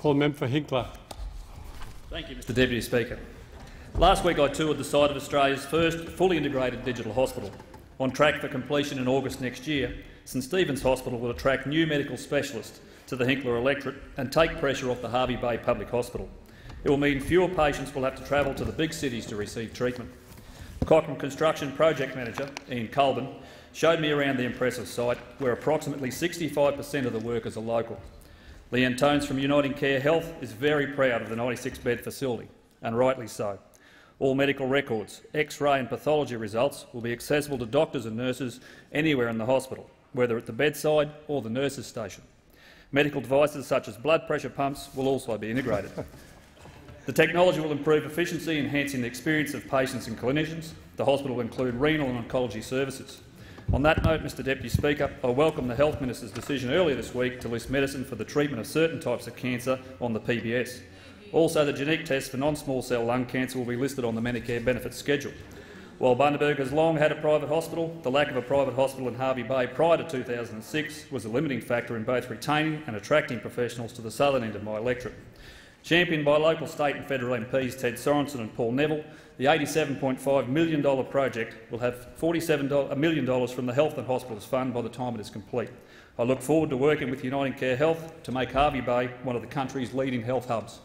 Call member for Hinkler. Thank you, Mr Deputy Speaker. Last week I toured the site of Australia's first fully integrated digital hospital. On track for completion in August next year, St Stephen's Hospital will attract new medical specialists to the Hinkler electorate and take pressure off the Hervey Bay Public Hospital. It will mean fewer patients will have to travel to the big cities to receive treatment. Cochrane Construction Project Manager Ian Colburn showed me around the impressive site, where approximately 65 per cent of the workers are local. Leanne Tones from Uniting Care Health is very proud of the 96-bed facility, and rightly so. All medical records, X-ray and pathology results will be accessible to doctors and nurses anywhere in the hospital, whether at the bedside or the nurses' station. Medical devices such as blood pressure pumps will also be integrated. The technology will improve efficiency, enhancing the experience of patients and clinicians. The hospital will include renal and oncology services. On that note, Mr Deputy Speaker, I welcome the Health Minister's decision earlier this week to list medicine for the treatment of certain types of cancer on the PBS. Also, the genetic test for non-small cell lung cancer will be listed on the Medicare benefits schedule. While Bundaberg has long had a private hospital, the lack of a private hospital in Hervey Bay prior to 2006 was a limiting factor in both retaining and attracting professionals to the southern end of my electorate. Championed by local, state and federal MPs Ted Sorensen and Paul Neville, the $87.5 million project will have $47 million from the Health and Hospitals Fund by the time it is complete. I look forward to working with Uniting Care Health to make Hervey Bay one of the country's leading health hubs.